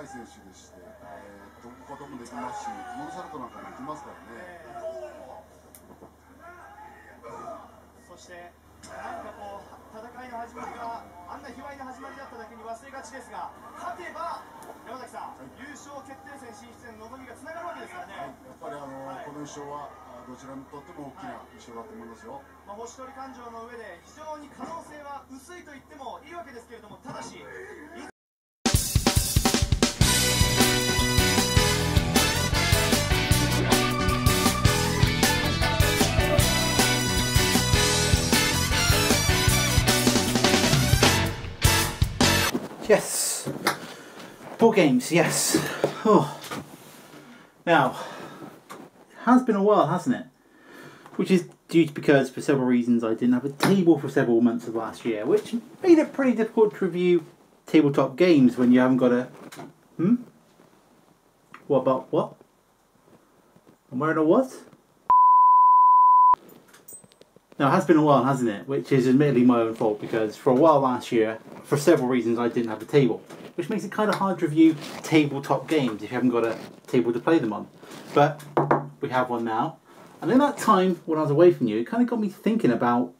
い選手でして、えー、飛ぶこともできますしモンサルトなんかもできますからね、そして何かこう戦いの始まりがあんな卑猥な始まりだっただけに忘れがちですが勝てば山崎さん、優勝決定戦進出への望みがつながるわけですからね、やっぱりあの、はい。この優勝はあどちらにとっても大きな優勝だと思いますよ。まあ、星取り感情の上で非常に可能性は薄いと言ってもいいわけですけれどもただしい Yes. Board games, yes. Oh. Now, it has been a while, hasn't it? Which is due to because, for several reasons, I didn't have a table for several months of last year, which made it pretty difficult to review tabletop games when you haven't got a. Hmm? What about what? I'm wearing a what? Now, it has been a while, hasn't it? Which is admittedly my own fault because for a while last year, for several reasons, I didn't have a table. Which makes it kind of hard to review tabletop games if you haven't got a table to play them on. But we have one now. And in that time, when I was away from you, it kind of got me thinking about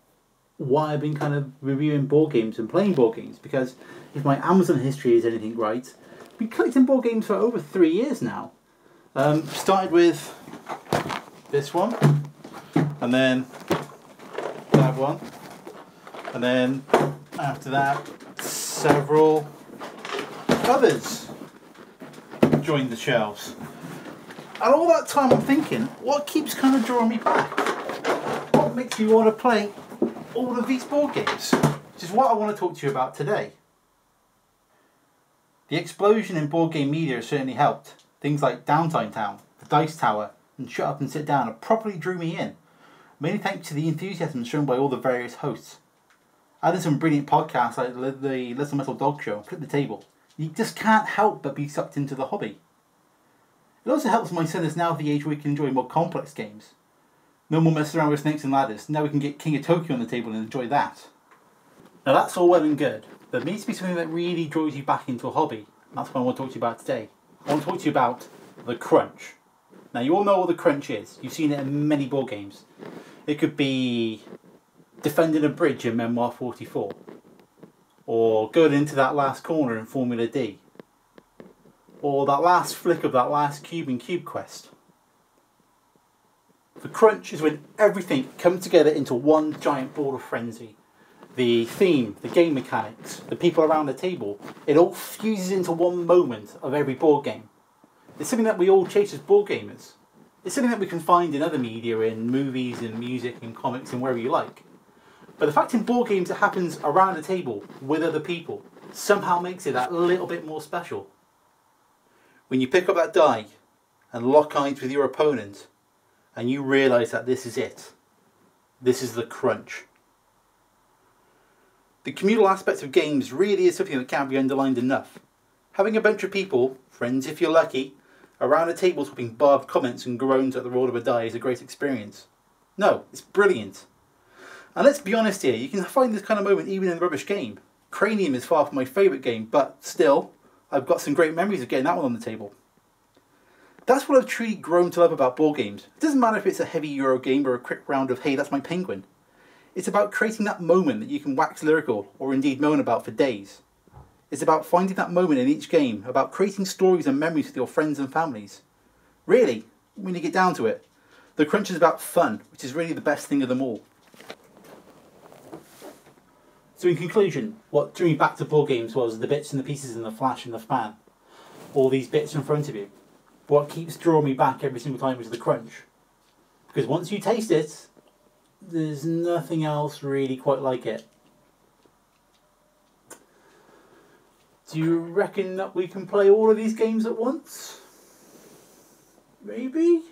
why I've been kind of reviewing board games and playing board games. Because if my Amazon history is anything right, I've been collecting board games for over three years now. Um, started with this one, and then one, and then after that, several others joined the shelves. And all that time I'm thinking, what keeps kind of drawing me back? What makes me want to play all of these board games? Which is what I want to talk to you about today. The explosion in board game media has certainly helped. Things like Downtime Town, The Dice Tower, and Shut Up and Sit Down have properly drew me in, mainly thanks to the enthusiasm shown by all the various hosts. Adding some brilliant podcasts like the Little Metal Dog Show Flip the Table, you just can't help but be sucked into the hobby. It also helps my son is now the age where he can enjoy more complex games. No more messing around with snakes and ladders, now we can get King of Tokyo on the table and enjoy that. Now that's all well and good, but there needs to be something that really draws you back into a hobby. That's what I want to talk to you about today. I want to talk to you about the crunch. Now you all know what the crunch is. You've seen it in many board games. It could be defending a bridge in Memoir 44, or going into that last corner in Formula D, or that last flick of that last cube in Cube Quest. The crunch is when everything comes together into one giant ball of frenzy. The theme, the game mechanics, the people around the table, it all fuses into one moment of every board game. It's something that we all chase as board gamers. It's something that we can find in other media, in movies, in music, in comics, and wherever you like. But the fact in board games it happens around a table with other people somehow makes it that little bit more special. When you pick up that die and lock eyes with your opponent and you realise that this is it. This is the crunch. The communal aspect of games really is something that can't be underlined enough. Having a bunch of people, friends if you're lucky, around a table swapping barbed comments and groans at the roll of a die is a great experience. No, it's brilliant. And let's be honest here, you can find this kind of moment even in a rubbish game. Cranium is far from my favourite game, but still, I've got some great memories of getting that one on the table. That's what I've truly grown to love about board games. It doesn't matter if it's a heavy Euro game or a quick round of hey, that's my penguin. It's about creating that moment that you can wax lyrical or indeed moan about for days. It's about finding that moment in each game, about creating stories and memories with your friends and families. Really, when you get down to it, the crunch is about fun, which is really the best thing of them all. So in conclusion, what drew me back to board games was the bits and the pieces and the flash and the fan. All these bits in front of you. What keeps drawing me back every single time is the crunch. Because once you taste it, there's nothing else really quite like it. Do you reckon that we can play all of these games at once? Maybe?